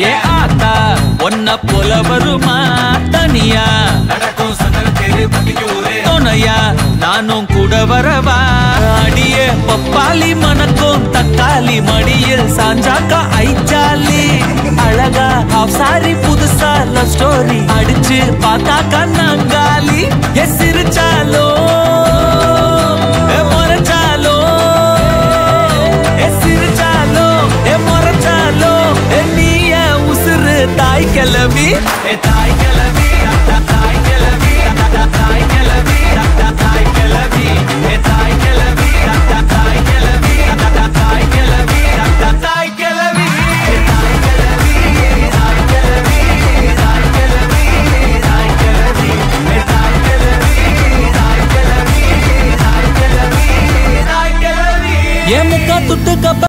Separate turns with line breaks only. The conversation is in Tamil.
ஏ ஆத்தா ஒன்ன போல வருமா? தனியா? துணையா? நானும் கூட வரவா? அடியே பப்பாளி மணக்கும் தக்காளி மடியில் சாஞ்சாக்கா ஐச்சாலி. அழகா சாரி புதுசா லவ் ஸ்டோரி அடிச்சு கிளவி தாய் கிளவி தாய் கிளவி தாய் கிளவி தாய் கிளவி தாய் கிளவி தாய் கிளவி தாய் கிளவி தாய் கிளவி
ஏ முக்கா துட்டு கப்ப